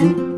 you.